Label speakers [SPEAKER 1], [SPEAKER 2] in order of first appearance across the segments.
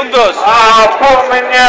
[SPEAKER 1] Μούντος.
[SPEAKER 2] Από μια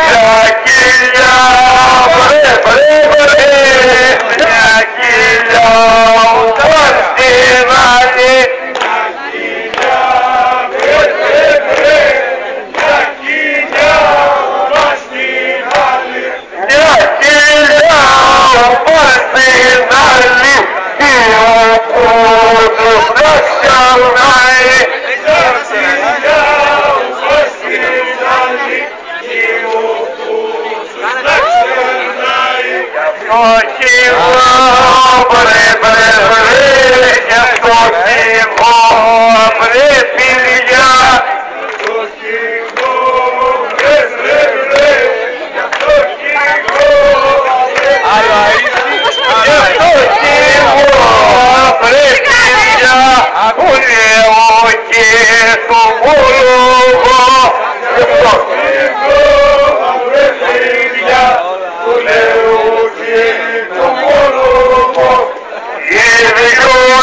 [SPEAKER 2] Μια Όχι εγώ, βρε βρε βρε, γι' αυτό κι εγώ, βρε φιλιά. Όχι